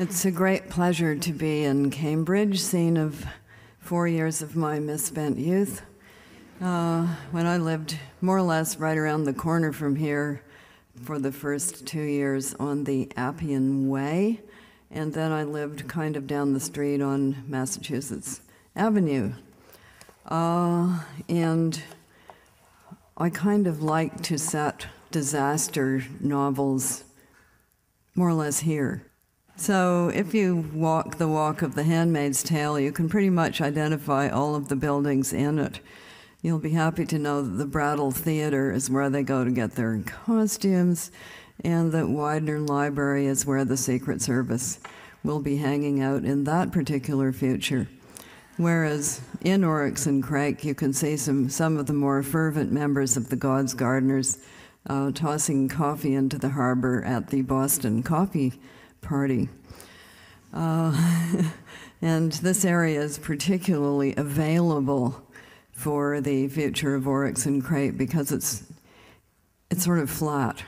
It's a great pleasure to be in Cambridge, scene of four years of my misspent youth. Uh, when I lived more or less right around the corner from here for the first two years on the Appian Way, and then I lived kind of down the street on Massachusetts Avenue. Uh, and I kind of like to set disaster novels more or less here. So, if you walk the walk of the Handmaid's Tale, you can pretty much identify all of the buildings in it. You'll be happy to know that the Brattle Theater is where they go to get their costumes, and that Widener Library is where the Secret Service will be hanging out in that particular future. Whereas in Oryx and Crake, you can see some, some of the more fervent members of the Gods Gardeners uh, tossing coffee into the harbor at the Boston Coffee party. Uh, and this area is particularly available for the future of Oryx and Crake because it's, it's sort of flat,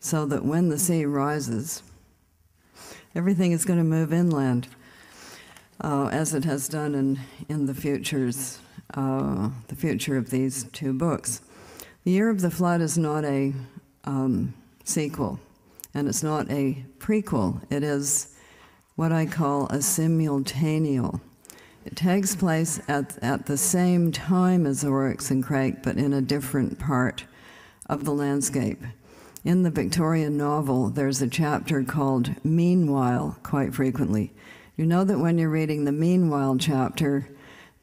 so that when the sea rises, everything is going to move inland, uh, as it has done in, in the futures, uh, the future of these two books. The Year of the Flood is not a um, sequel and it's not a prequel, it is what I call a simultaneal. It takes place at, at the same time as Oryx and Crake, but in a different part of the landscape. In the Victorian novel, there's a chapter called Meanwhile, quite frequently. You know that when you're reading the Meanwhile chapter,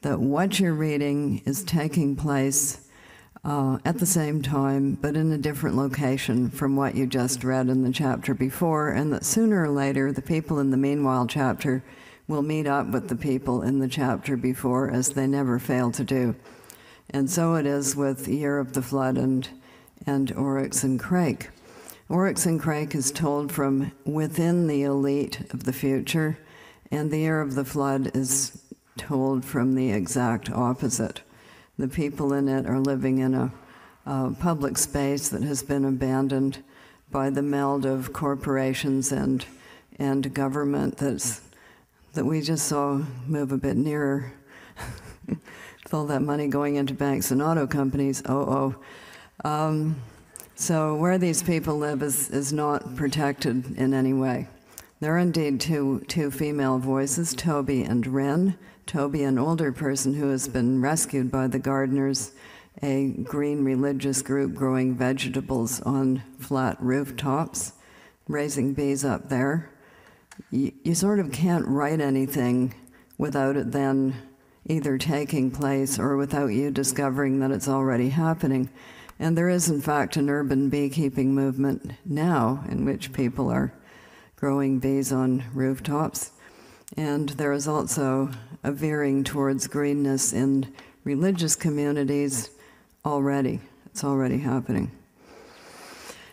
that what you're reading is taking place uh, at the same time, but in a different location from what you just read in the chapter before, and that sooner or later the people in the meanwhile chapter will meet up with the people in the chapter before, as they never fail to do. And so it is with Year of the Flood and, and Oryx and Crake. Oryx and Crake is told from within the elite of the future, and the Year of the Flood is told from the exact opposite. The people in it are living in a, a public space that has been abandoned by the meld of corporations and and government that's that we just saw move a bit nearer with all that money going into banks and auto companies. Oh, oh. Um, so where these people live is, is not protected in any way. There are indeed two, two female voices, Toby and Ren. Toby, an older person who has been rescued by the gardeners, a green religious group growing vegetables on flat rooftops, raising bees up there. You, you sort of can't write anything without it then either taking place or without you discovering that it's already happening. And there is, in fact, an urban beekeeping movement now in which people are growing bees on rooftops. And there is also a veering towards greenness in religious communities already. It's already happening.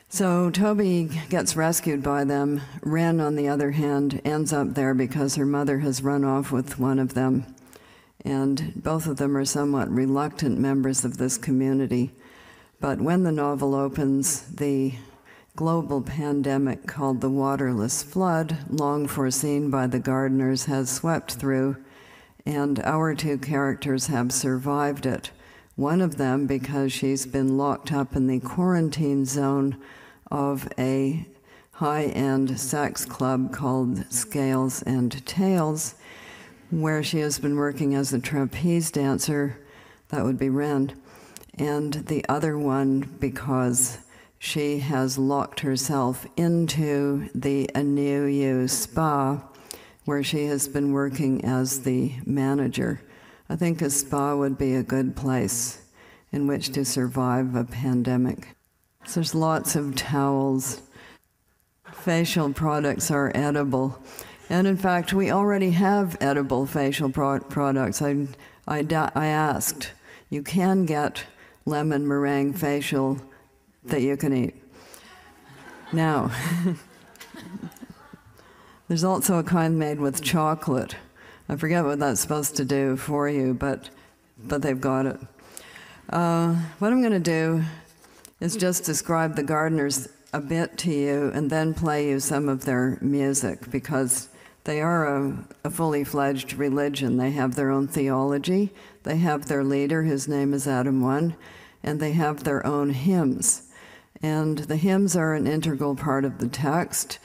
So Toby gets rescued by them. Ren, on the other hand, ends up there because her mother has run off with one of them. And both of them are somewhat reluctant members of this community. But when the novel opens, the global pandemic called the waterless flood, long foreseen by the gardeners, has swept through, and our two characters have survived it. One of them because she's been locked up in the quarantine zone of a high end sex club called Scales and Tails, where she has been working as a trapeze dancer. That would be Ren. And the other one because she has locked herself into the AnooYoo Spa, where she has been working as the manager. I think a spa would be a good place in which to survive a pandemic. So there's lots of towels. Facial products are edible. And in fact, we already have edible facial pro- products. I, I, I asked, you can get lemon meringue facial that you can eat. Now, there's also a kind made with chocolate. I forget what that's supposed to do for you, but, but they've got it. Uh, what I'm going to do is just describe the gardeners a bit to you and then play you some of their music because they are a, a, fully fledged religion. They have their own theology, they have their leader, whose name is Adam One, and they have their own hymns. And the hymns are an integral part of the text.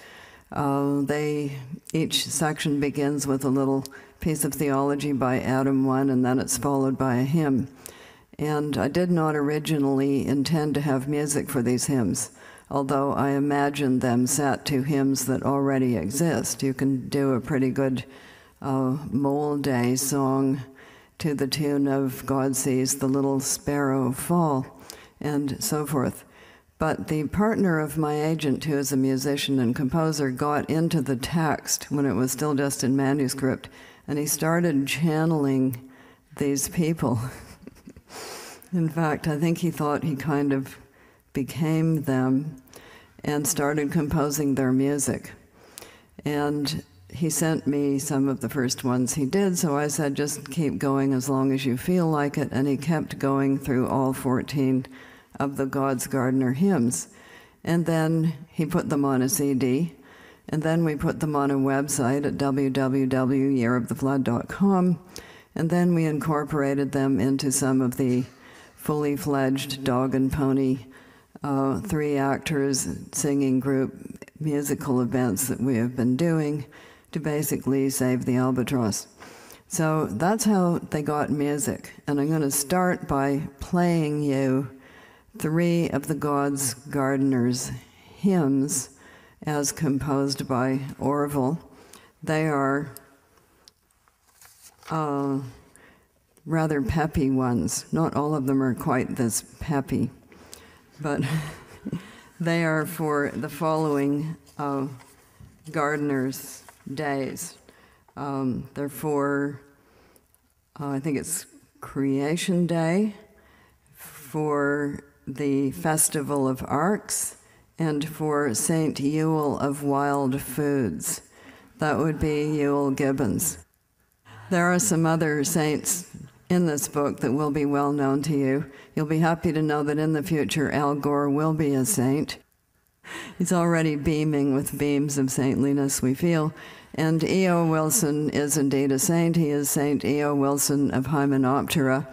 Uh, they each section begins with a little piece of theology by Adam One, and then it's followed by a hymn. And I did not originally intend to have music for these hymns, although I imagined them set to hymns that already exist. You can do a pretty good uh, Mole Day song to the tune of God Sees the Little Sparrow Fall, and so forth. But the partner of my agent, who is a musician and composer, got into the text when it was still just in manuscript, and he started channeling these people. in fact, I think he thought he kind of became them and started composing their music. And he sent me some of the first ones he did, so I said, just keep going as long as you feel like it. And he kept going through all 14 of the God's Gardener hymns. And then he put them on a CD. And then we put them on a website at www.yearoftheflood.com. And then we incorporated them into some of the fully fledged dog and pony uh, three actors singing group musical events that we have been doing to basically save the albatross. So that's how they got music. And I'm going to start by playing you three of the God's Gardeners hymns as composed by Orville. They are uh, rather peppy ones. Not all of them are quite this peppy, but they are for the following uh, gardeners' days. Um, they're for, uh, I think it's Creation Day, for the Festival of Arks and for St. Euell of Wild Foods. That would be Euell Gibbons. There are some other saints in this book that will be well known to you. You'll be happy to know that in the future Al Gore will be a saint. He's already beaming with beams of saintliness, we feel. And E.O. Wilson is indeed a saint. He is Saint E.O. Wilson of Hymenoptera.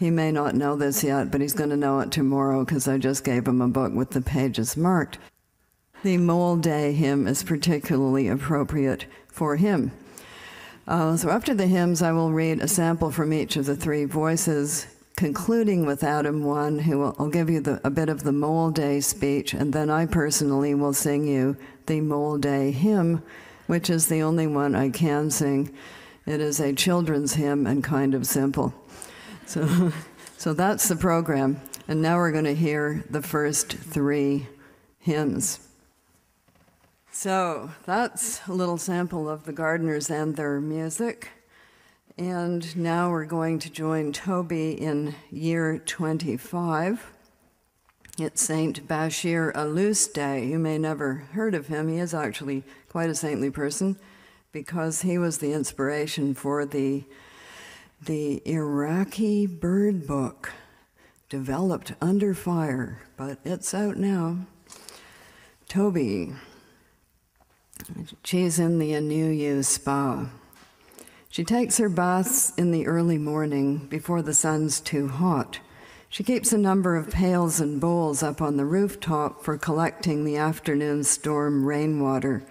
He may not know this yet, but he's going to know it tomorrow because I just gave him a book with the pages marked. The Mole Day hymn is particularly appropriate for him. Uh, so after the hymns, I will read a sample from each of the three voices, concluding with Adam 1, who will I'll give you the, a bit of the Mole Day speech, and then I personally will sing you the Mole Day hymn, which is the only one I can sing. It is a children's hymn and kind of simple. So, so that's the program. And now we're going to hear the first three hymns. So that's a little sample of the gardeners and their music. And now we're going to join Toby in year 25. It's Saint Bashir Alouse Day. You may never heard of him. He is actually quite a saintly person because he was the inspiration for the the Iraqi Bird Book, developed under fire, but it's out now. Toby, she's in the AnooYoo spa. She takes her baths in the early morning before the sun's too hot. She keeps a number of pails and bowls up on the rooftop for collecting the afternoon storm rainwater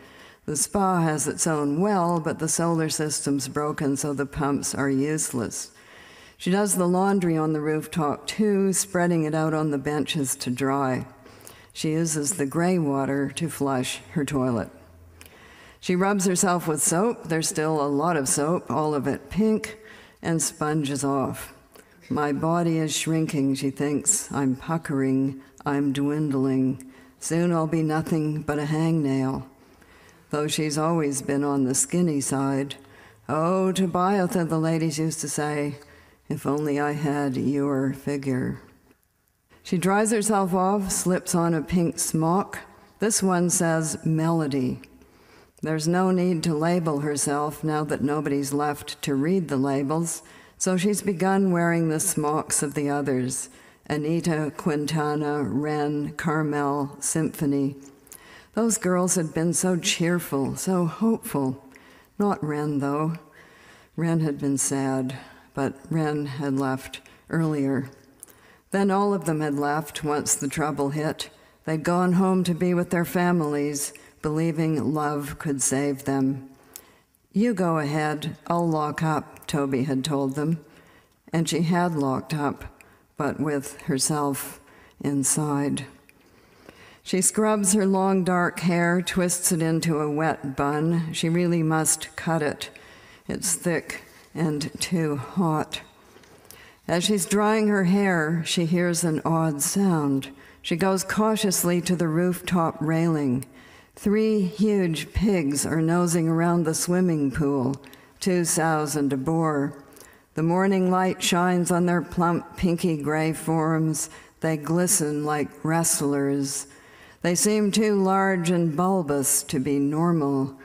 the spa has its own well, but the solar system's broken, so the pumps are useless. She does the laundry on the rooftop too, spreading it out on the benches to dry. She uses the gray water to flush her toilet. She rubs herself with soap. There's still a lot of soap, all of it pink, and sponges off. My body is shrinking, she thinks. I'm puckering. I'm dwindling. Soon I'll be nothing but a hangnail though she's always been on the skinny side. Oh, Tobiatha, the ladies used to say, if only I had your figure. She dries herself off, slips on a pink smock. This one says melody. There's no need to label herself now that nobody's left to read the labels, so she's begun wearing the smocks of the others Anita, Quintana, Ren, Carmel, Symphony. Those girls had been so cheerful, so hopeful. Not Ren, though. Ren had been sad, but Ren had left earlier. Then all of them had left once the trouble hit. They'd gone home to be with their families, believing love could save them. You go ahead, I'll lock up, Toby had told them. And she had locked up, but with herself inside. She scrubs her long dark hair, twists it into a wet bun. She really must cut it. It's thick and too hot. As she's drying her hair, she hears an odd sound. She goes cautiously to the rooftop railing. Three huge pigs are nosing around the swimming pool, two sows and a boar. The morning light shines on their plump, pinky gray forms. They glisten like wrestlers. They seem too large and bulbous to be normal.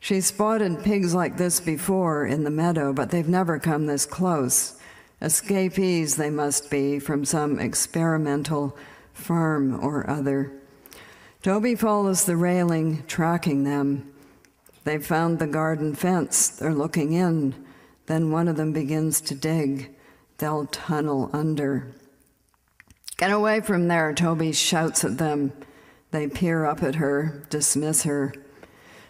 She spotted pigs like this before in the meadow, but they've never come this close. Escapees they must be from some experimental farm or other. Toby follows the railing, tracking them. They've found the garden fence. They're looking in. Then one of them begins to dig. They'll tunnel under. Get away from there, Toby shouts at them. They peer up at her, dismiss her.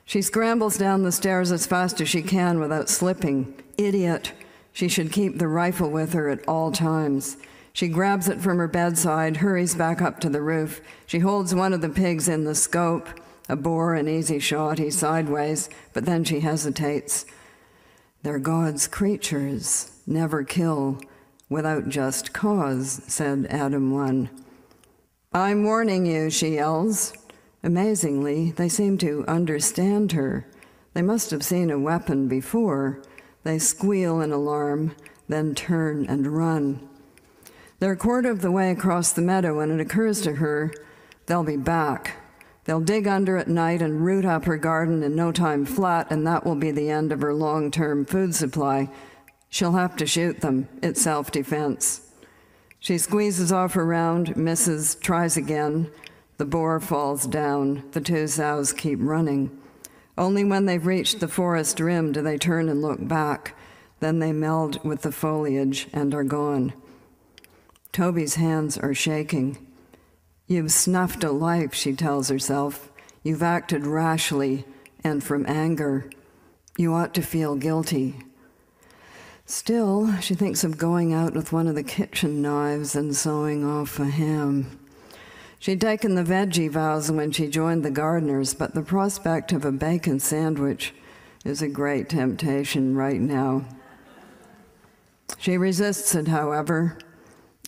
She scrambles down the stairs as fast as she can without slipping. Idiot. She should keep the rifle with her at all times. She grabs it from her bedside, hurries back up to the roof. She holds one of the pigs in the scope, a boar, an easy shot, he's sideways, but then she hesitates. They're God's creatures, never kill without just cause, said Adam 1. I'm warning you, she yells. Amazingly, they seem to understand her. They must have seen a weapon before. They squeal in alarm, then turn and run. They're a quarter of the way across the meadow when it occurs to her they'll be back. They'll dig under at night and root up her garden in no time flat, and that will be the end of her long term food supply. She'll have to shoot them. It's self defense. She squeezes off her round, misses, tries again. The boar falls down. The two sows keep running. Only when they've reached the forest rim do they turn and look back. Then they meld with the foliage and are gone. Toby's hands are shaking. You've snuffed a life, she tells herself. You've acted rashly and from anger. You ought to feel guilty. Still, she thinks of going out with one of the kitchen knives and sawing off a ham. She'd taken the veggie vows when she joined the gardeners, but the prospect of a bacon sandwich is a great temptation right now. She resists it, however,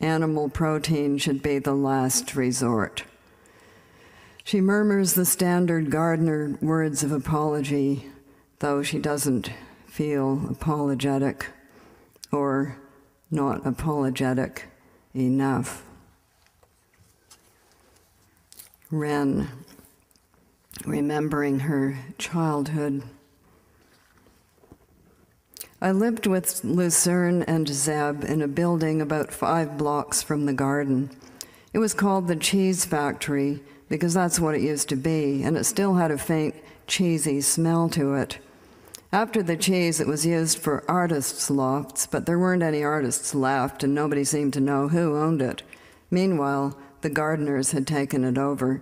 Animal protein should be the last resort. She murmurs the standard gardener words of apology, though she doesn't feel apologetic or not apologetic enough. Ren, remembering her childhood. I lived with Lucerne and Zeb in a building about five blocks from the garden. It was called the Cheese Factory because that's what it used to be, and it still had a faint, cheesy smell to it. After the cheese, it was used for artists' lofts, but there weren't any artists left, and nobody seemed to know who owned it. Meanwhile, the gardeners had taken it over.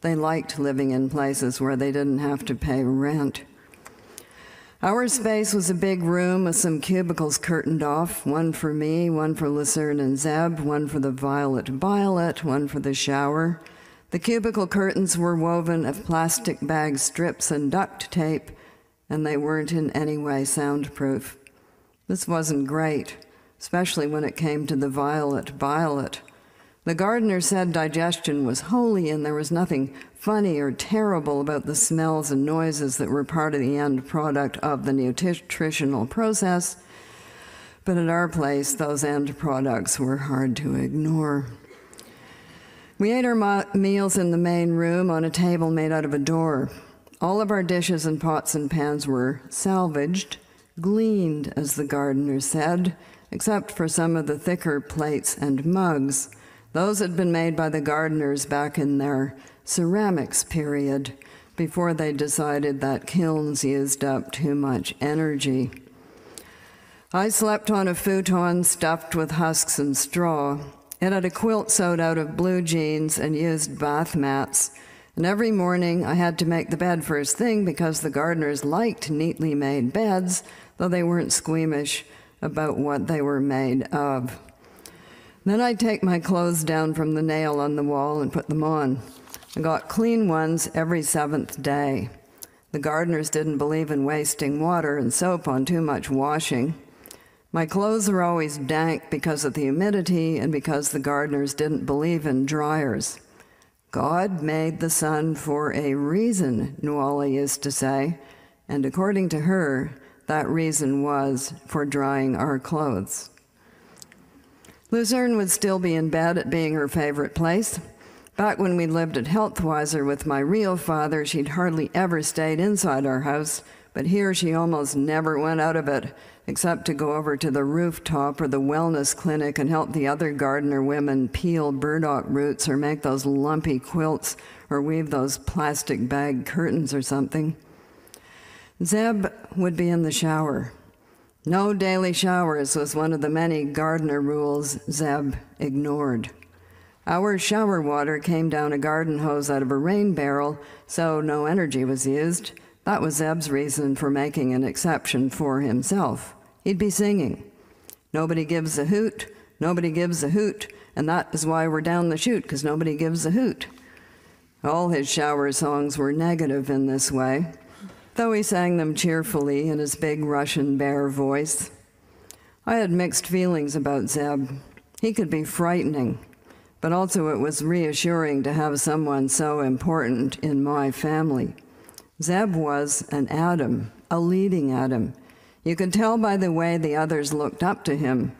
They liked living in places where they didn't have to pay rent. Our space was a big room with some cubicles curtained off, one for me, one for Lucerne and Zeb, one for the Violet Biolet, one for the shower. The cubicle curtains were woven of plastic bag strips and duct tape, and they weren't in any way soundproof. This wasn't great, especially when it came to the Violet Biolet. The gardener said digestion was holy and there was nothing funny or terrible about the smells and noises that were part of the end product of the nutritional process. But at our place, those end products were hard to ignore. We ate our meals in the main room on a table made out of a door. All of our dishes and pots and pans were salvaged, gleaned, as the gardener said, except for some of the thicker plates and mugs Those had been made by the gardeners back in their ceramics period before they decided that kilns used up too much energy. I slept on a futon stuffed with husks and straw. It had a quilt sewed out of blue jeans and used bath mats. And every morning I had to make the bed first thing because the gardeners liked neatly made beds, though they weren't squeamish about what they were made of. Then I'd take my clothes down from the nail on the wall and put them on. I got clean ones every seventh day. The gardeners didn't believe in wasting water and soap on too much washing. My clothes were always dank because of the humidity and because the gardeners didn't believe in dryers. God made the sun for a reason, Nuala used to say, and according to her, that reason was for drying our clothes. Lucerne would still be in bed at being her favorite place. Back when we lived at HelthWyzer with my real father, she'd hardly ever stayed inside our house, but he or she almost never went out of it, except to go over to the rooftop or the wellness clinic and help the other gardener women peel burdock roots or make those lumpy quilts or weave those plastic bag curtains or something. Zeb would be in the shower. No daily showers was one of the many gardener rules Zeb ignored. Our shower water came down a garden hose out of a rain barrel, so no energy was used. That was Zeb's reason for making an exception for himself. He'd be singing. Nobody gives a hoot, nobody gives a hoot, and that is why we're down the chute, because nobody gives a hoot. All his shower songs were negative in this way, though he sang them cheerfully in his big Russian bear voice. I had mixed feelings about Zeb. He could be frightening but also it was reassuring to have someone so important in my family. Zeb was an Adam, a leading Adam. You could tell by the way the others looked up to him.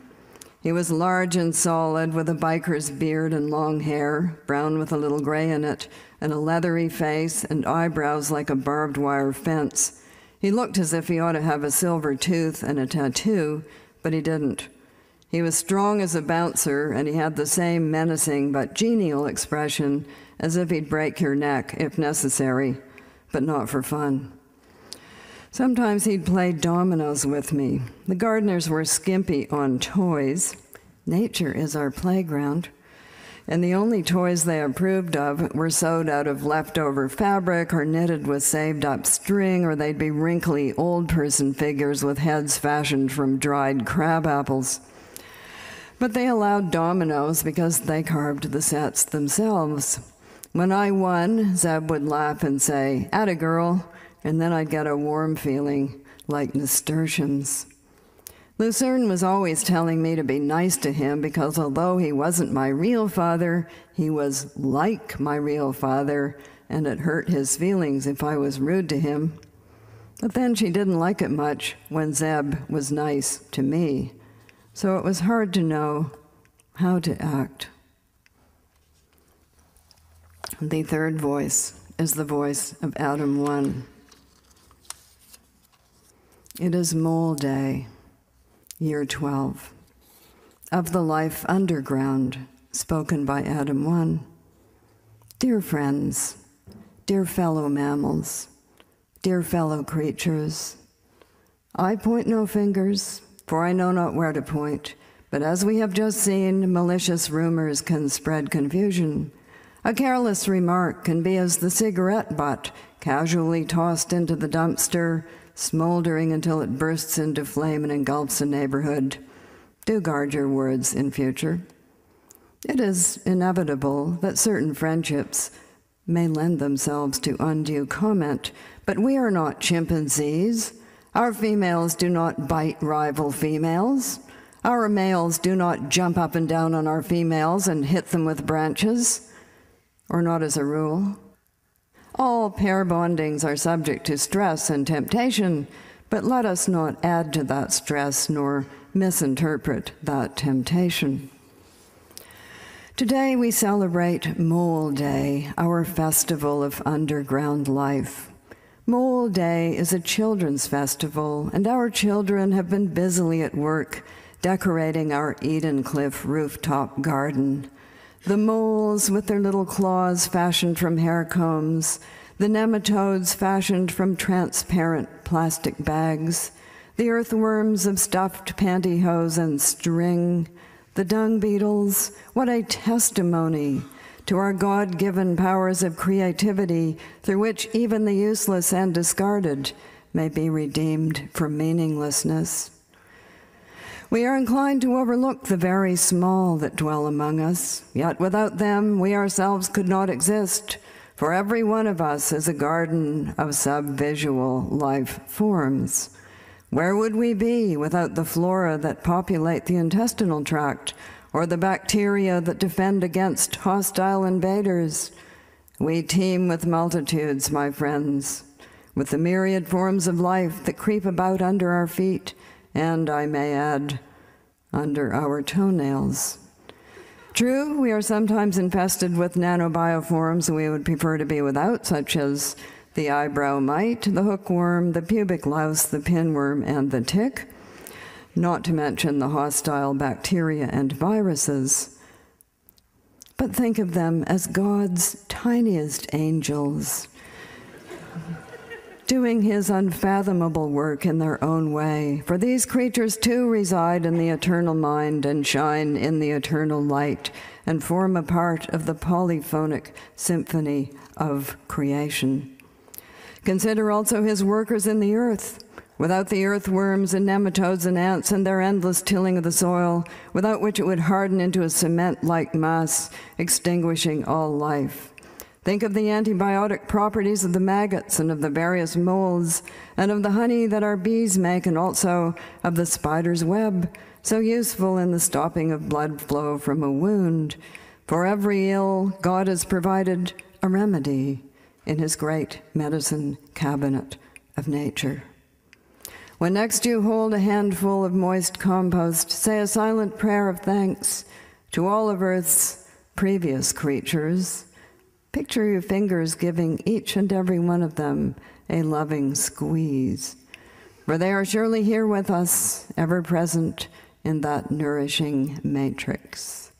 He was large and solid, with a biker's beard and long hair, brown with a little gray in it, and a leathery face and eyebrows like a barbed wire fence. He looked as if he ought to have a silver tooth and a tattoo, but he didn't. He was strong as a bouncer, and he had the same menacing but genial expression as if he'd break your neck if necessary, but not for fun. Sometimes he'd play dominoes with me. The gardeners were skimpy on toys. Nature is our playground. And the only toys they approved of were sewed out of leftover fabric or knitted with saved up string, or they'd be wrinkly old person figures with heads fashioned from dried crab apples. But they allowed dominoes because they carved the sets themselves. When I won, Zeb would laugh and say, Atta girl, and then I'd get a warm feeling like nasturtiums. Lucerne was always telling me to be nice to him because although he wasn't my real father, he was like my real father, and it hurt his feelings if I was rude to him. But then she didn't like it much when Zeb was nice to me so it was hard to know how to act. The third voice is the voice of Adam 1. It is Mole Day, year 12, of the life underground, spoken by Adam 1. Dear friends, dear fellow mammals, dear fellow creatures, I point no fingers, for I know not where to point. But as we have just seen, malicious rumors can spread confusion. A careless remark can be as the cigarette butt, casually tossed into the dumpster, smoldering until it bursts into flame and engulfs a neighborhood. Do guard your words in future. It is inevitable that certain friendships may lend themselves to undue comment, but we are not chimpanzees. Our females do not bite rival females. Our males do not jump up and down on our females and hit them with branches, or not as a rule. All pair bondings are subject to stress and temptation, but let us not add to that stress nor misinterpret that temptation. Today we celebrate Mole Day, our festival of underground life. Mole Day is a children's festival, and our children have been busily at work decorating our Eden Cliff rooftop garden. The moles with their little claws fashioned from hair combs, the nematodes fashioned from transparent plastic bags, the earthworms of stuffed pantyhose and string, the dung beetles, what a testimony to our God given powers of creativity through which even the useless and discarded may be redeemed from meaninglessness. We are inclined to overlook the very small that dwell among us, yet without them we ourselves could not exist, for every one of us is a garden of subvisual life forms. Where would we be without the flora that populate the intestinal tract, or the bacteria that defend against hostile invaders? We teem with multitudes, my friends, with the myriad forms of life that creep about under our feet, and I may add, under our toenails. True, we are sometimes infested with nanobioforms we would prefer to be without, such as the eyebrow mite, the hookworm, the pubic louse, the pinworm, and the tick, not to mention the hostile bacteria and viruses. But think of them as God's tiniest angels, doing his unfathomable work in their own way. For these creatures too reside in the eternal mind and shine in the eternal light and form a part of the polyphonic symphony of creation. Consider also his workers in the earth. Without the earthworms and nematodes and ants and their endless tilling of the soil, without which it would harden into a cement like mass, extinguishing all life. Think of the antibiotic properties of the maggots and of the various molds, and of the honey that our bees make, and also of the spider's web, so useful in the stopping of blood flow from a wound. For every ill, God has provided a remedy in his great medicine cabinet of nature. When next you hold a handful of moist compost, say a silent prayer of thanks to all of Earth's previous creatures. Picture your fingers giving each and every one of them a loving squeeze, for they are surely here with us, ever present in that nourishing matrix.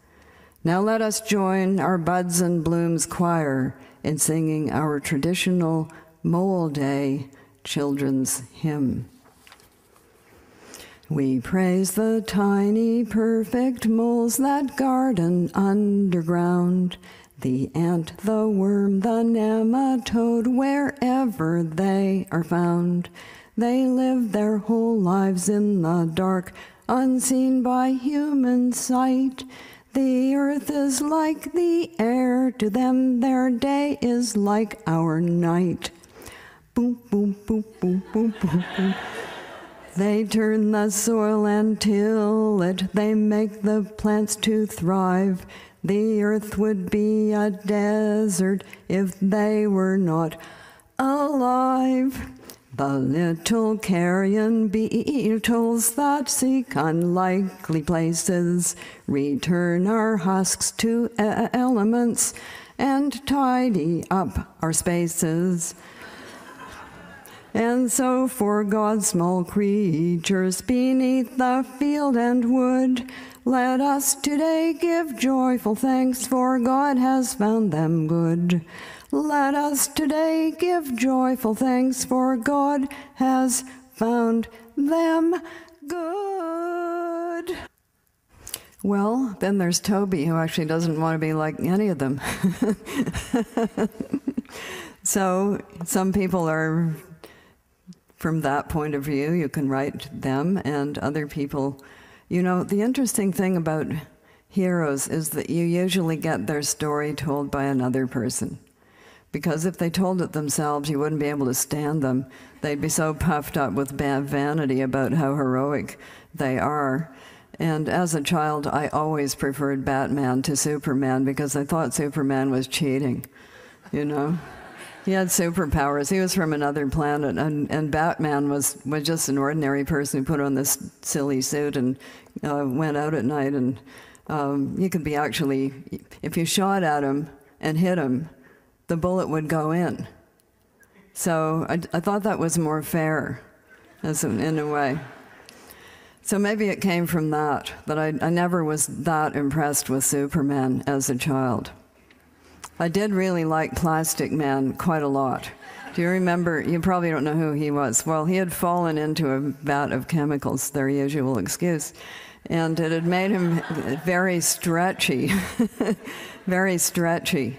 Now let us join our buds and blooms choir in singing our traditional Mole Day children's hymn. We praise the tiny, perfect moles that garden underground, the ant, the worm, the nematode, wherever they are found. They live their whole lives in the dark, unseen by human sight. The earth is like the air, to them their day is like our night. Boom, boom, boom, boom, boom, boom, boom. They turn the soil and till it, they make the plants to thrive. The earth would be a desert if they were not alive. The little carrion beetles that seek unlikely places return our husks to elements and tidy up our spaces. And so, for God's small creatures beneath the field and wood, let us today give joyful thanks, for God has found them good. Let us today give joyful thanks, for God has found them good. Well, then there's Toby, who actually doesn't want to be like any of them. so, some people are, from that point of view, you can write them, and other people. You know, the interesting thing about heroes is that you usually get their story told by another person. Because if they told it themselves, you wouldn't be able to stand them. They'd be so puffed up with bad vanity about how heroic they are. And as a child, I always preferred Batman to Superman because I thought Superman was cheating, you know? He had superpowers. He was from another planet, and, and Batman was, was just an ordinary person who put on this silly suit and uh, went out at night. And um, you could be actually, if you shot at him and hit him, the bullet would go in. So I, I thought that was more fair, as in, in a way. So maybe it came from that, that I, I never was that impressed with Superman as a child. I did really like Plastic Man quite a lot. Do you remember? You probably don't know who he was. Well, he had fallen into a vat of chemicals, their usual excuse, and it had made him very stretchy, very stretchy.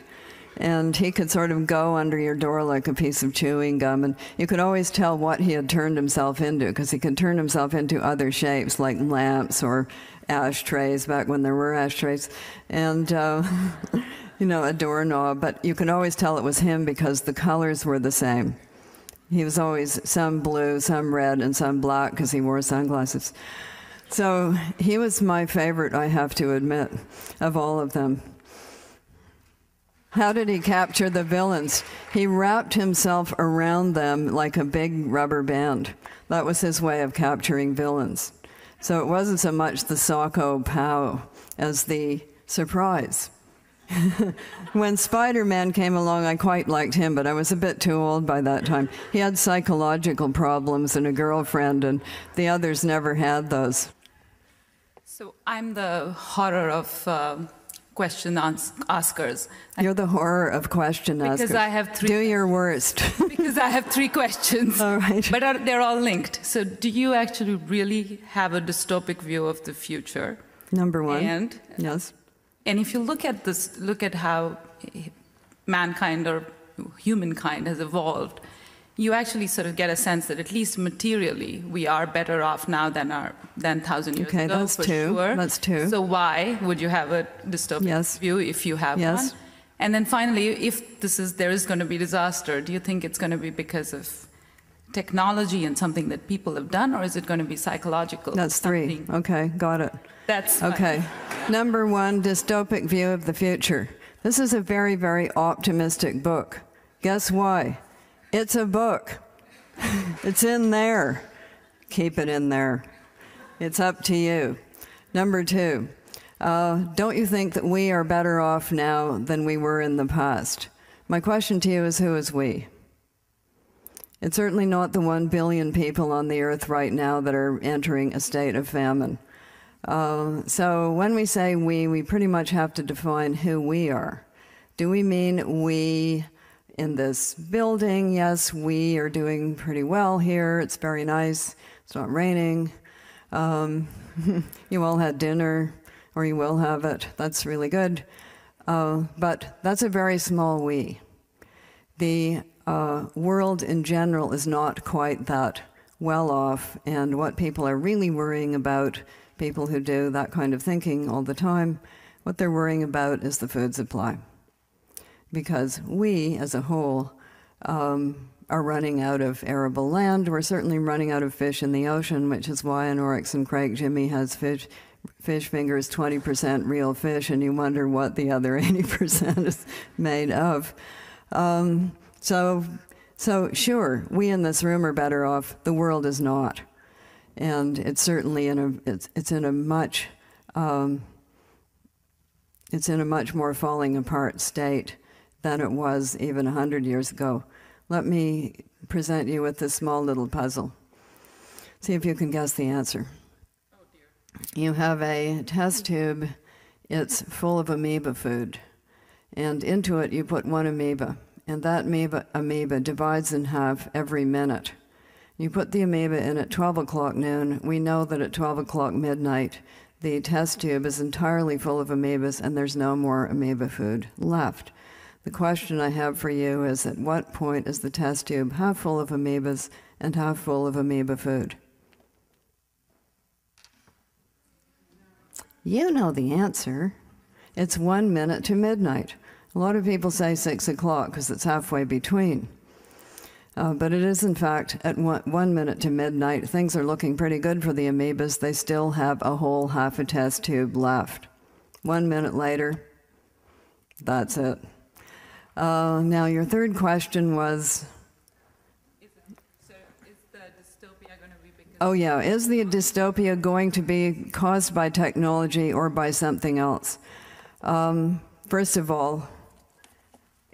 And he could sort of go under your door like a piece of chewing gum, and you could always tell what he had turned himself into because he could turn himself into other shapes like lamps or ashtrays back when there were ashtrays. And uh, you know, a doorknob, but you could always tell it was him because the colors were the same. He was always some blue, some red, and some black because he wore sunglasses. So he was my favorite, I have to admit, of all of them. How did he capture the villains? He wrapped himself around them like a big rubber band. That was his way of capturing villains. So it wasn't so much the Socko Pow as the surprise. When Spider Man came along, I quite liked him, but I was a bit too old by that time. He had psychological problems and a girlfriend, and the others never had those. So I'm the horror of uh, question askers. You're the horror of question because askers. Because I have three. Do your worst. because I have three questions. All right. But are, they're all linked. So do you actually really have a dystopic view of the future? Number one. And yes. And if you look at this, look at how mankind or humankind has evolved, you actually sort of get a sense that at least materially we are better off now than our than thousand years okay, ago. that's for two. Sure. That's two. So why would you have a dystopic yes. view if you have yes. one? And then finally, if this is there is going to be disaster, do you think it's going to be because of technology and something that people have done, or is it going to be psychological? That's three. Something? Okay, got it. That's okay. Number one, dystopic view of the future. This is a very, very optimistic book. Guess why? It's a book. it's in there. Keep it in there. It's up to you. Number two, uh, don't you think that we are better off now than we were in the past? My question to you is who is we? It's certainly not the one billion people on the earth right now that are entering a state of famine. Uh, so when we say we, we pretty much have to define who we are. Do we mean we in this building? Yes, we are doing pretty well here. It's very nice. It's not raining. Um, you all had dinner, or you will have it. That's really good. Uh, but that's a very small we. The uh, world in general is not quite that well off, and what people are really worrying about people who do that kind of thinking all the time, what they're worrying about is the food supply. Because we, as a whole, um, are running out of arable land. We're certainly running out of fish in the ocean, which is why in Oryx and Crake Jimmy has fish, fish fingers 20% real fish, and you wonder what the other 80% is made of. Um, so, so, sure, we in this room are better off. The world is not and it's certainly in a it's, it's in a much um, it's in a much more falling apart state than it was even 100 years ago. Let me present you with this small little puzzle. See if you can guess the answer. Oh. You have a test tube, it's full of amoeba food, and into it you put one amoeba, and that amoeba, amoeba divides in half every minute. You put the amoeba in at 12 o'clock noon. We know that at 12 o'clock midnight, the test tube is entirely full of amoebas and there's no more amoeba food left. The question I have for you is at what point is the test tube half full of amoebas and half full of amoeba food? You know the answer. It's one minute to midnight. A lot of people say six o'clock because it's halfway between. Uh, but it is, in fact, at one, one, minute to midnight. Things are looking pretty good for the amoebas. They still have a whole half a test tube left. One minute later, that's it. Uh, now, your third question was. Oh, yeah. Is the dystopia going to be caused by technology or by something else? Um, first of all,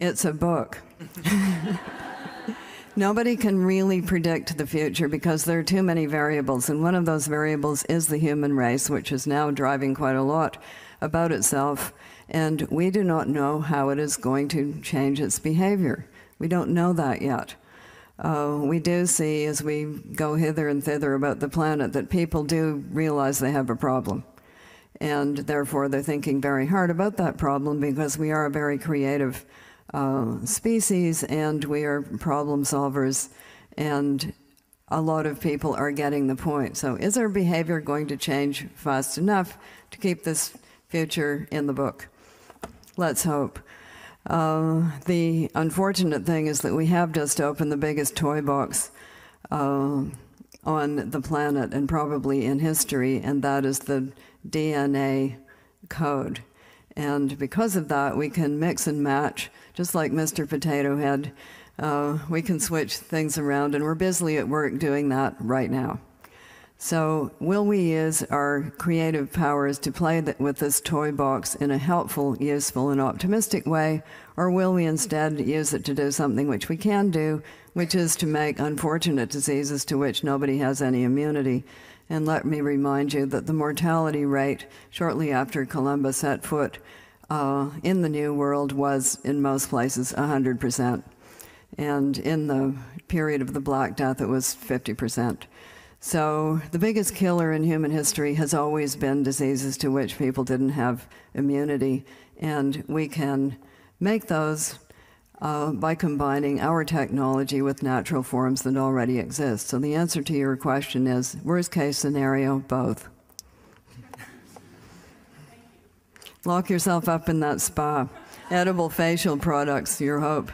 it's a book. Nobody can really predict the future because there are too many variables, and one of those variables is the human race, which is now driving quite a lot about itself, and we do not know how it is going to change its behavior. We don't know that yet. Uh, we do see as we go hither and thither about the planet that people do realize they have a problem. And therefore, they're thinking very hard about that problem because we are a very creative uh, species and we are problem solvers. And a lot of people are getting the point. So, is our behavior going to change fast enough to keep this future in the book? Let's hope. Uh, the unfortunate thing is that we have just opened the biggest toy box uh, on the planet and probably in history, and that is the DNA code. And because of that, we can mix and match, just like Mr. Potato Head. Uh, we can switch things around, and we're busily at work doing that right now. So, will we use our creative powers to play with this toy box in a helpful, useful, and optimistic way, or will we instead use it to do something which we can do, which is to make unfortunate diseases to which nobody has any immunity? And let me remind you that the mortality rate shortly after Columbus set foot uh, in the New World was, in most places, 100%. And in the period of the Black Death, it was 50%. So, the biggest killer in human history has always been diseases to which people didn't have immunity, and we can make those uh, by combining our technology with natural forms that already exist. So, the answer to your question is worst case scenario, both. Lock yourself up in that spa. Edible facial products, your hope.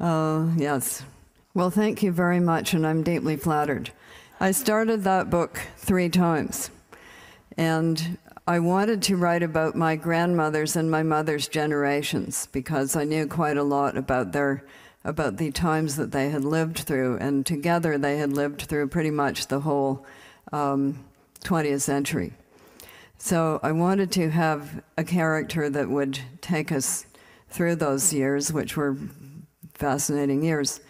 Uh, yes. Well, thank you very much, and I'm deeply flattered. I started that book three times. And I wanted to write about my grandmother's and my mother's generations because I knew quite a lot about their about the times that they had lived through, and together they had lived through pretty much the whole um, 20th century. So I wanted to have a character that would take us through those years, which were fascinating years.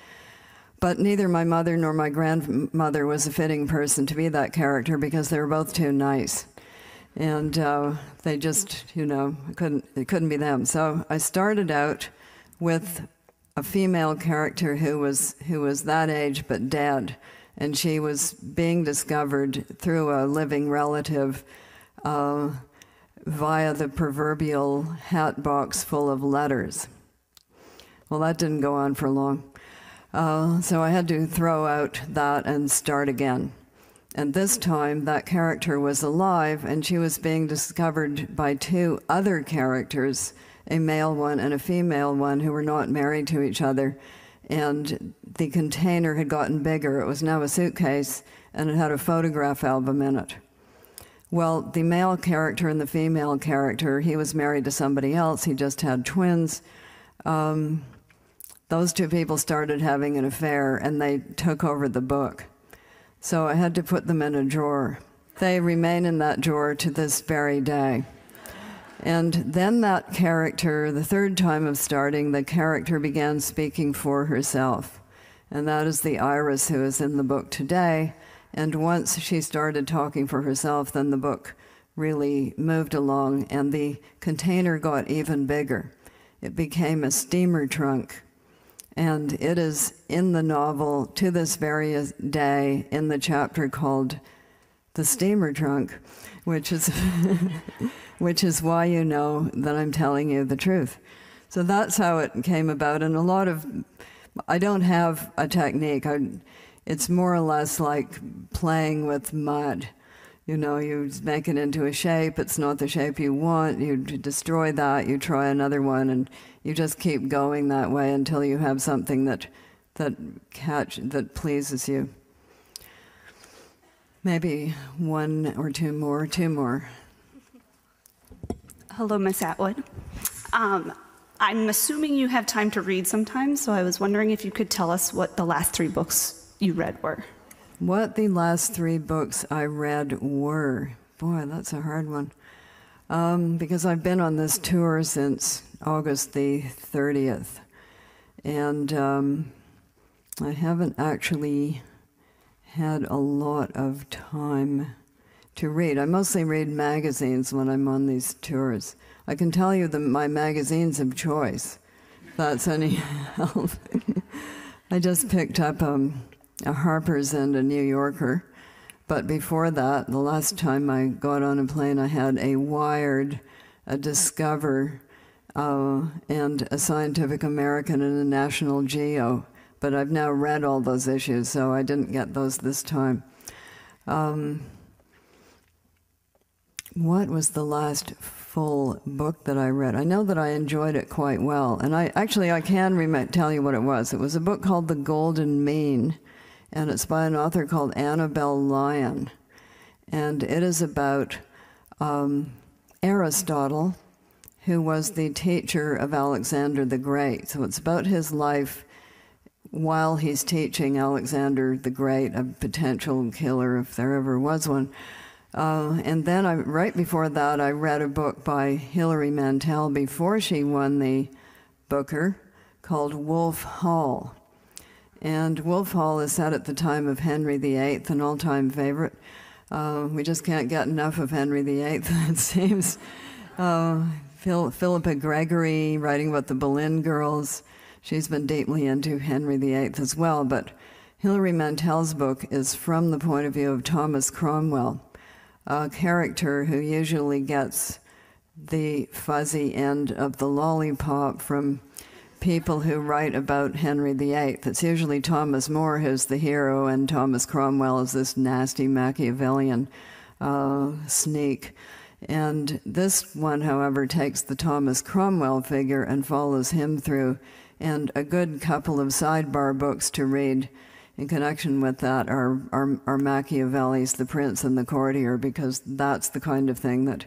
But neither my mother nor my grandmother was a fitting person to be that character because they were both too nice. And uh, they just, you know, couldn't, it couldn't be them. So I started out with a female character who was, who was that age but dead. And she was being discovered through a living relative uh, via the proverbial hat box full of letters. Well, that didn't go on for long. Uh, so I had to throw out that and start again. And this time, that character was alive, and she was being discovered by two other characters a male one and a female one who were not married to each other. And the container had gotten bigger. It was now a suitcase, and it had a photograph album in it. Well, the male character and the female character, he was married to somebody else. He just had twins. Um, those two people started having an affair and they took over the book. So I had to put them in a drawer. They remain in that drawer to this very day. And then that character, the third time of starting, the character began speaking for herself. And that is the Iris who is in the book today. And once she started talking for herself, then the book really moved along and the container got even bigger. It became a steamer trunk and it is in the novel to this very day in the chapter called The Steamer Trunk, which is, which is why you know that I'm telling you the truth. So that's how it came about. And a lot of, I don't have a technique. I, it's more or less like playing with mud. You know, you make it into a shape, it's not the shape you want, you destroy that, you try another one, and you just keep going that way until you have something that, that, catch, that pleases you. Maybe one or two more, two more. Hello, Miss Atwood. Um, I'm assuming you have time to read sometimes, so I was wondering if you could tell us what the last three books you read were. What the last three books I read were. Boy, that's a hard one. Um, because I've been on this tour since August the 30th. And um, I haven't actually had a lot of time to read. I mostly read magazines when I'm on these tours. I can tell you that my magazines of choice, that's any help. I just picked up um, a Harper's and a New Yorker. But before that, the last time I got on a plane, I had a Wired, a Discover, uh, and a Scientific American and a National Geo. But I've now read all those issues, so I didn't get those this time. Um, what was the last full book that I read? I know that I enjoyed it quite well, and I actually I can tell you what it was. It was a book called The Golden Mean, and it's by an author called Annabel Lyon, and it is about um, Aristotle, who was the teacher of Alexander the Great. So it's about his life while he's teaching Alexander the Great, a potential killer if there ever was one. Uh, and then I, right before that, I read a book by Hilary Mantel before she won the Booker called Wolf Hall. And Wolf Hall is set at the time of Henry VIII, an all time favorite. Uh, we just can't get enough of Henry VIII, it seems. Uh, Phil, Philippa Gregory writing about the Boleyn girls. She's been deeply into Henry VIII as well, but Hilary Mantel's book is from the point of view of Thomas Cromwell a character who usually gets the fuzzy end of the lollipop from people who write about Henry VIII. It's usually Thomas More who's the hero, and Thomas Cromwell is this nasty Machiavellian uh, sneak. And this one, however, takes the Thomas Cromwell figure and follows him through, and a good couple of sidebar books to read in connection with that are, are, are Machiavelli's The Prince and the Courtier, because that's the kind of thing that,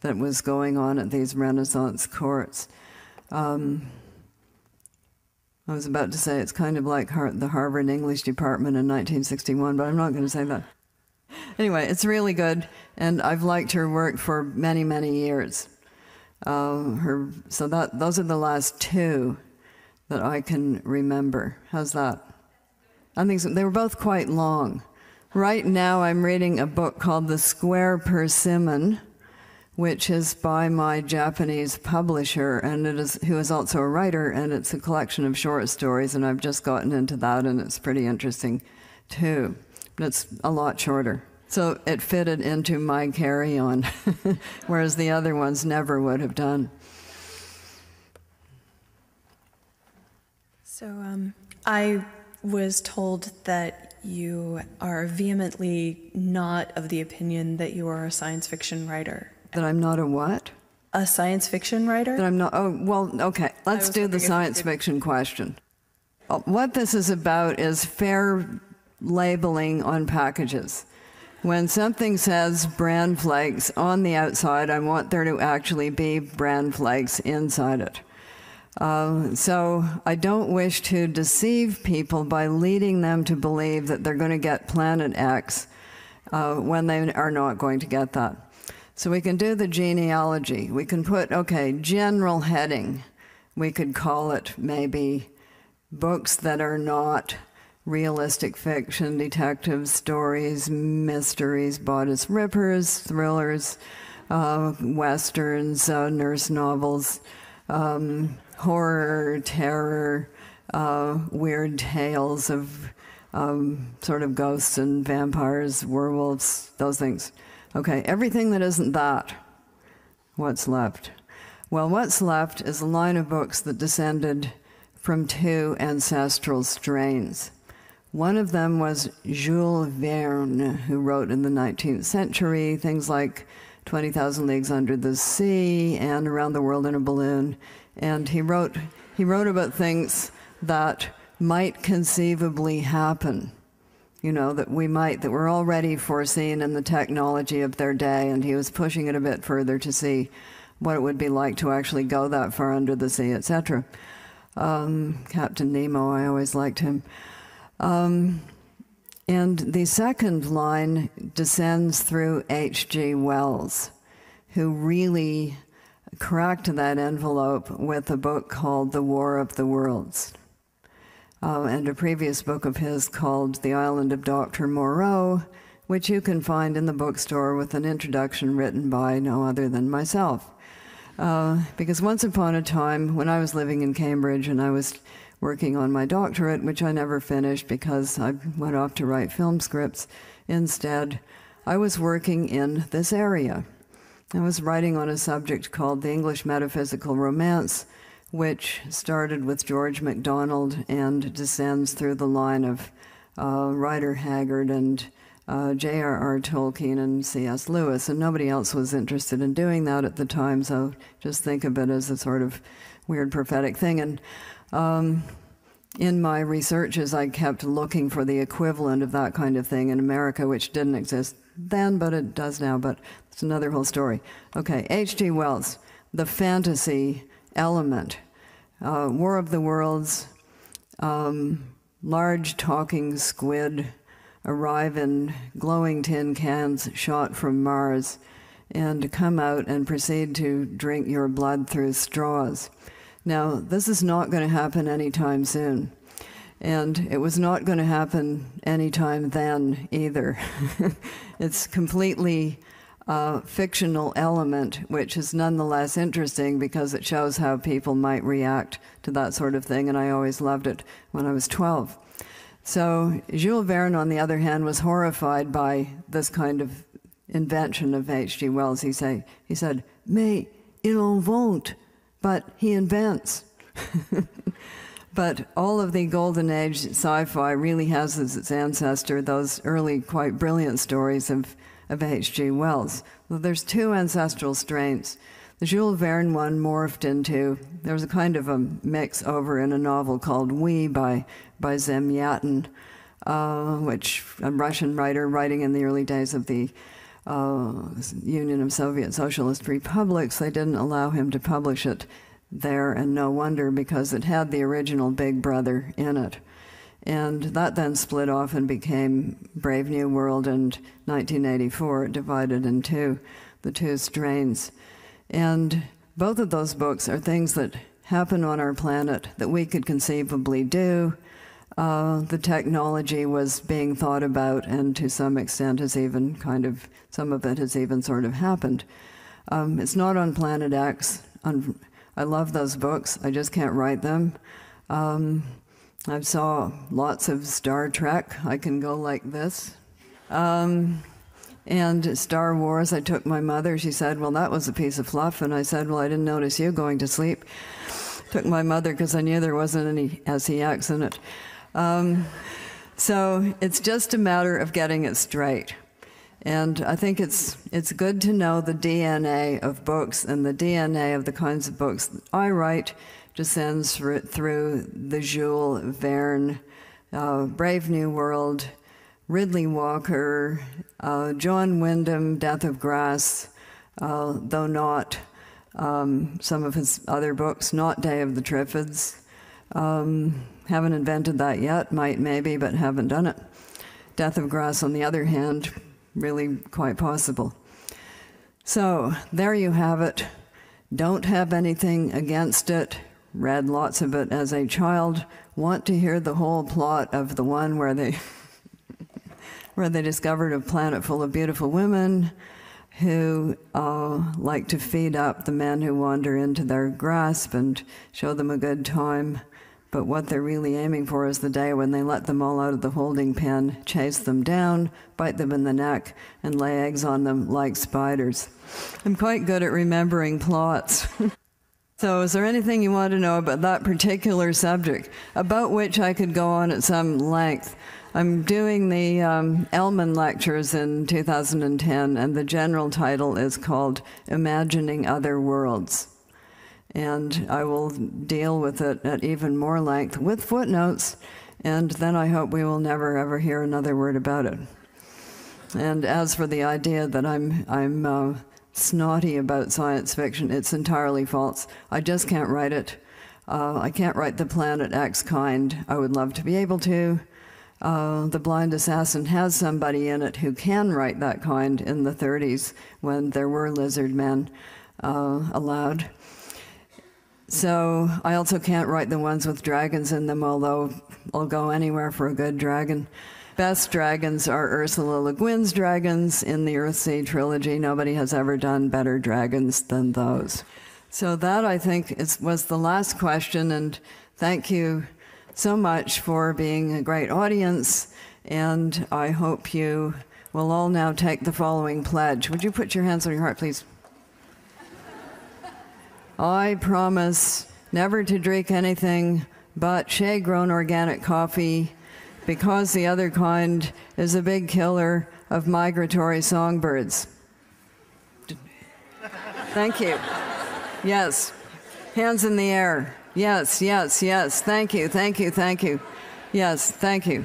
that was going on at these Renaissance courts. Um, I was about to say it's kind of like the Harvard English department in 1961, but I'm not going to say that. Anyway, it's really good, and I've liked her work for many, many years. Uh, her, so that those are the last two that I can remember. How's that? I think so. they were both quite long. Right now, I'm reading a book called The Square Persimmon, which is by my Japanese publisher, and it is who is also a writer, and it's a collection of short stories. And I've just gotten into that, and it's pretty interesting, too. But it's a lot shorter, so it fitted into my carry-on, whereas the other ones never would have done. So um, I was told that you are vehemently not of the opinion that you are a science fiction writer. That I'm not a what? A science fiction writer? That I'm not. Oh, well, okay. Let's do the science fiction question. Uh, What this is about is fair labeling on packages. When something says brand flakes on the outside, I want there to actually be brand flakes inside it. Uh, so I don't wish to deceive people by leading them to believe that they're going to get Planet X uh, when they are not going to get that. So we can do the genealogy. We can put, okay, general heading. We could call it maybe books that are not realistic fiction, detective stories, mysteries, bodice rippers, thrillers, uh, westerns, uh, nurse novels, um, horror, terror, uh, weird tales of um, sort of ghosts and vampires, werewolves, those things. Okay, everything that isn't that, what's left? Well, what's left is a line of books that descended from two ancestral strains. One of them was Jules Verne, who wrote in the 19th century things like 20,000 Leagues Under the Sea and Around the World in a Balloon. And he wrote, he wrote about things that might conceivably happen, you know, that we might, that were already foreseen in the technology of their day. And he was pushing it a bit further to see what it would be like to actually go that far under the sea, etc. Um, Captain Nemo, I always liked him. Um, and the second line descends through H.G. Wells, who really cracked that envelope with a book called The War of the Worlds. Uh, and a previous book of his called The Island of Dr. Moreau, which you can find in the bookstore with an introduction written by no other than myself. Uh, because once upon a time, when I was living in Cambridge and I was working on my doctorate, which I never finished because I went off to write film scripts instead, I was working in this area. I was writing on a subject called the English Metaphysical Romance, which started with George MacDonald and descends through the line of uh, Rider Haggard and uh, J.R.R. Tolkien and C.S. Lewis, and nobody else was interested in doing that at the time, so just think of it as a sort of weird prophetic thing. And um, in my researches, I kept looking for the equivalent of that kind of thing in America, which didn't exist then, but it does now, but it's another whole story. Okay, H.G. Wells, the fantasy element uh, War of the Worlds, um, large talking squid arrive in glowing tin cans shot from Mars and come out and proceed to drink your blood through straws. Now, this is not going to happen anytime soon. And it was not going to happen anytime then either. it's completely uh, fictional element, which is nonetheless interesting because it shows how people might react to that sort of thing, and I always loved it when I was 12. So Jules Verne, on the other hand, was horrified by this kind of invention of H.G. Wells. He, say, he said, Mais il invente, but he invents. but all of the Golden Age sci fi really has as its ancestor those early, quite brilliant stories of of H.G. Wells. Well, there's two ancestral strains. The Jules Verne one morphed into, there was a kind of a mix over in a novel called We by, by Zamyatin, uh, which a Russian writer writing in the early days of the uh, Union of Soviet Socialist Republics. They didn't allow him to publish it there, and no wonder because it had the original Big Brother in it. And that then split off and became Brave New World and 1984, divided in two, the two strains. And both of those books are things that happen on our planet that we could conceivably do. Uh, the technology was being thought about, and to some extent has even kind of, some of it has even sort of happened. Um, it's not on Planet X. On, I love those books, I just can't write them. Um, I saw lots of Star Trek. I can go like this. Um, and Star Wars, I took my mother. She said, Well, that was a piece of fluff. And I said, Well, I didn't notice you going to sleep. Took my mother because I knew there wasn't any SEX in it. Um, so it's just a matter of getting it straight. And I think it's, it's good to know the DNA of books and the DNA of the kinds of books I write descends through the Jules Verne, uh, Brave New World, Riddley Walker, uh, John Wyndham, Death of Grass, uh, though not um, some of his other books, not Day of the Triffids. Um, haven't invented that yet, might maybe, but haven't done it. Death of Grass, on the other hand, really quite possible. So there you have it. Don't have anything against it read lots of it as a child, want to hear the whole plot of the one where they where they discovered a planet full of beautiful women who uh, like to feed up the men who wander into their grasp and show them a good time. But what they're really aiming for is the day when they let them all out of the holding pen, chase them down, bite them in the neck, and lay eggs on them like spiders. I'm quite good at remembering plots. So, is there anything you want to know about that particular subject, about which I could go on at some length? I'm doing the um, Ellmann lectures in 2010, and the general title is called Imagining Other Worlds. And I will deal with it at even more length with footnotes, and then I hope we will never ever hear another word about it. And as for the idea that I'm, I'm uh, snotty about science fiction. It's entirely false. I just can't write it. Uh, I can't write the Planet X kind. I would love to be able to. Uh, the Blind Assassin has somebody in it who can write that kind in the 30s when there were lizard men uh, allowed. So I also can't write the ones with dragons in them, although I'll go anywhere for a good dragon. Best dragons are Ursula Le Guin's dragons in the Earthsea trilogy. Nobody has ever done better dragons than those. So that I think is, was the last question, and thank you so much for being a great audience. And I hope you will all now take the following pledge. Would you put your hands on your heart, please? I promise never to drink anything but shade grown organic coffee because the other kind is a big killer of migratory songbirds. Thank you. Yes. Hands in the air. Yes, yes, yes. Thank you, thank you, thank you. Yes, thank you.